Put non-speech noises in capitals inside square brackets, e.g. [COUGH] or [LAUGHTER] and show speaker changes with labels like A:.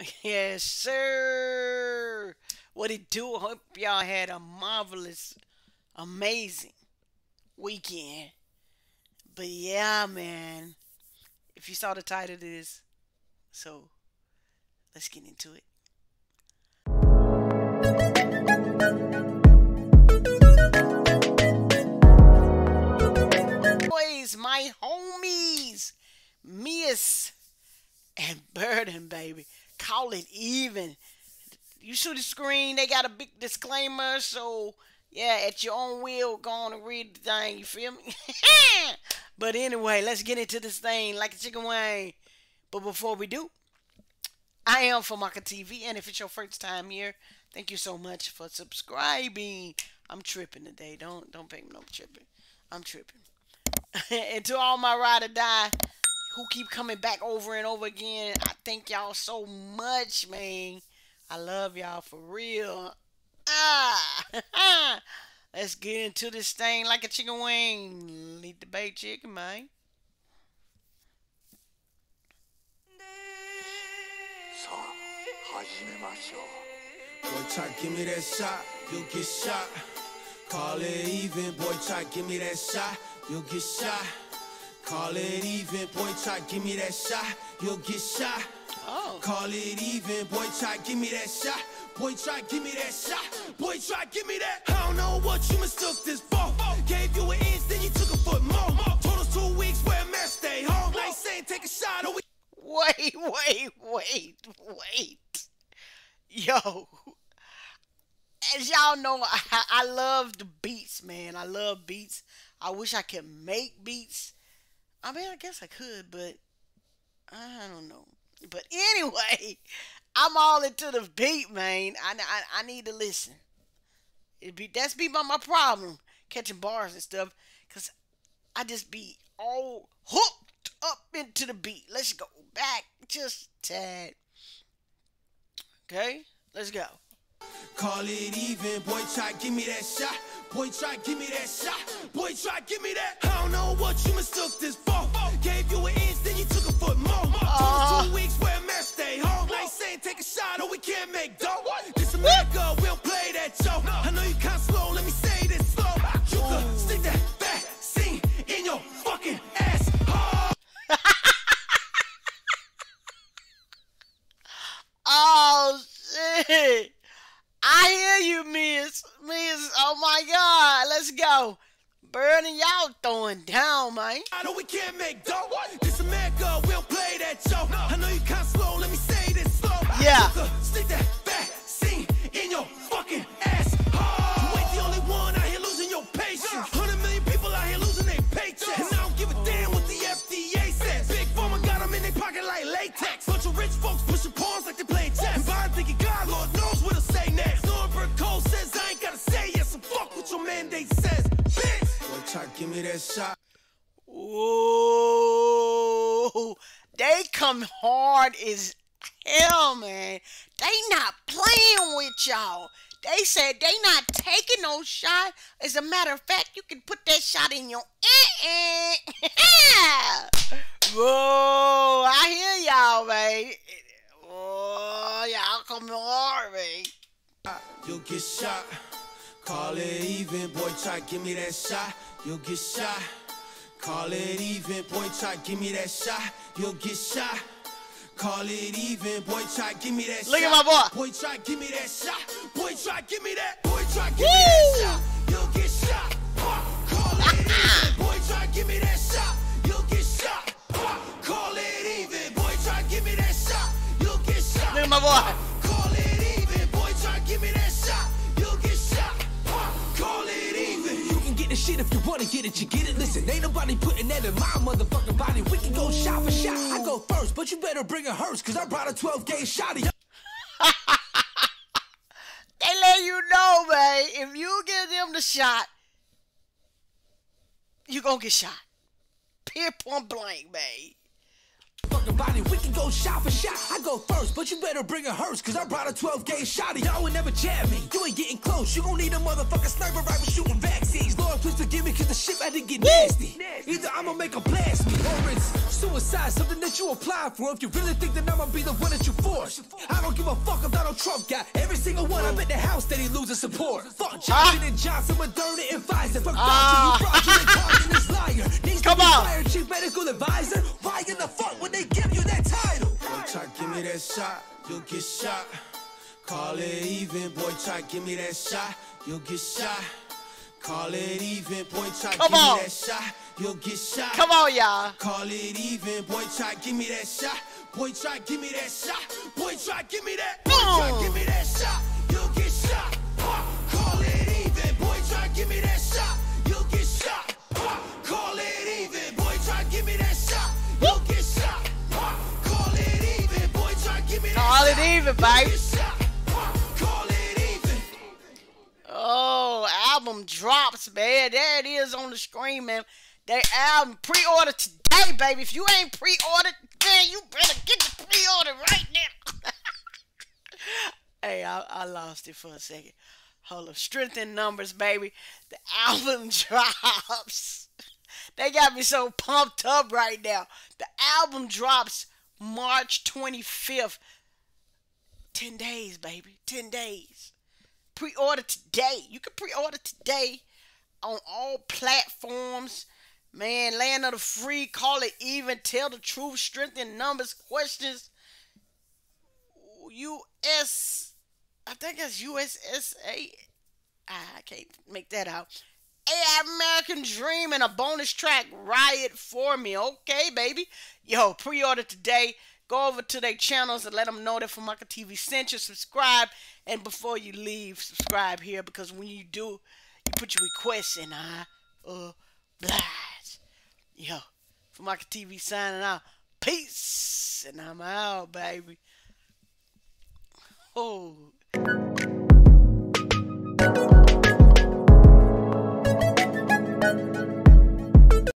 A: [LAUGHS] Yes, sir. What it do? Hope y'all had a marvelous, amazing weekend. But yeah, man. If you saw the title of this, so let's get into it. Boys, my homies, Miss and Burden, baby. Call it even. You see the screen, they got a big disclaimer, so yeah, at your own will, go on and read the thing, you feel me? [LAUGHS] but anyway, let's get into this thing like a chicken wing. But before we do, I am for Famaca TV, and if it's your first time here, thank you so much for subscribing. I'm tripping today. Don't don't think I'm tripping. I'm tripping. [LAUGHS] and to all my ride or die who keep coming back over and over again. I thank y'all so much, man. I love y'all for real. Ah, [LAUGHS] let's get into this thing like a chicken wing. Lead the baked chicken, man.
B: Boy, try give me that shot, you get shot. Call it even, boy, try give me that shot, you get shot. Call it even, boy, try give me that shot, you'll get shot.
A: Oh,
B: Call it even, boy, try give me that shot. Boy, try give me that shot. Boy, try give me that. I don't know what you mistook this for. Gave you an inch, then you took a foot more. Told us two weeks, wear a mask, stay home. Like saying take a shot, or we
A: wait, wait, wait, wait. Yo, as y'all know, I, I love the beats, man. I love beats. I wish I could make beats. I mean, I guess I could, but I don't know. But [LAUGHS] anyway, I'm all into the beat, man. I, I, I need to listen. It be that's be my, my problem catching bars and stuff, cause I just be all hooked up into the beat. Let's go back just tad. Okay, let's go.
B: Call it even, boy, try give me that shot. Boy, try give me that shot. Boy, try give me that. I don't know what you mistook this for. Gave you an
A: y'all down, man.
B: I know we can't make dough. This America, we don't play that show. I know you kinda slow, let me say this slow.
A: Yeah.
B: Stick that vaccine in your fucking ass. You ain't the only one out here losing your patience. Hundred million people out here losing their paychecks. And I don't give a damn what the FDA says. Big Pharma got them in their pocket like latex. Bunch of rich folks pushing pawns like they playing chess. And Biden thinking God, Lord knows what to say next. Norbert Cole says I ain't gotta say yes. So fuck what your mandate says, try give me that shot.
A: Ooh, they come hard as hell, man. They not playing with y'all. They said they not taking no shot. As a matter of fact, you can put that shot in your eh [LAUGHS] Whoa, I hear y'all, man. Oh, y'all come hard, man.
B: You'll get shot. Call it even, boy, try give me that shot. You'll get shot. Call it even, boy, try give me that shot. You'll get shot. Call it even, boy, try give me that
A: Look
B: shot.
A: at my boy.
B: Boy, try give me that shot. Boy, try give me that. Boy, try give me that shot. You'll get shot. Call it even, [LAUGHS] boy, try give me that shot. You'll get shot. Call it even, boy, try give me that shot. You'll get shot.
A: Look at my boy.
C: You wanna get it, you get it. Listen, ain't nobody putting that in my motherfucking body. We can go shot for shot. I go first, but you better bring a hearse, cause I brought a 12 gauge shotty. [LAUGHS]
A: They let you know, man. If you give them the shot, you gonna get shot. Pure point blank, man.
C: Body, we can go shot for shot. I go first, but you better bring a hearse, cause I brought a 12 gauge shotty. Y'all would never jab me, you ain't getting close. You gon' need a motherfucking sniper rifle shooting vaccines. Lord please forgive me, cause the shit had to get nasty. Either I'ma make a blast me, or it's suicide, something that you apply for. If you really think that I'ma be the one that you force, I don't give a fuck if Donald Trump got every single one. I bet the house that he loses support. Fuck Johnson and Johnson, Moderna and Pfizer. Fuck
A: Ah.
C: Fauci, you fraudulent, liar. Needs
A: Come
C: to be
A: on.
C: fired, chief medical advisor. Why in the fuck would they that
B: shot, you'll get shot. Call it even, boy, try give me that shot, you'll get shot. Call it even, boy, try
A: Come
B: give
A: on.
B: me that shot, you'll get shot.
A: Come on, y'all.
B: Call it even, boy, try give me that shot. Boy, try give me that shot. Boy, try give me that. Boy, try give me that even, even.
A: Oh, album drops, man. There it is on the screen, man. That album pre-order today, baby. If you ain't pre-ordered, man, you better get the pre-order right now. [LAUGHS] hey, I, I lost it for a second. Hold up. Strength in numbers, baby. The album [LAUGHS] drops. They got me so pumped up right now. The album drops March 25th. 10 days, baby. 10 days pre-order today. You can pre-order today on all platforms. Man, land of the free, call it even, tell the truth, strength in numbers, questions. US, I think it's USSA. I can't make that out. A American Dream and a bonus track, Riot for me. Okay, baby. Yo, pre-order today. Go over to their channels and let them know that Famaca TV sent you. Subscribe. And before you leave, subscribe here because when you do, you put your requests in. I oblige. Yo, Famaca TV signing out. Peace. And I'm out, baby. Oh.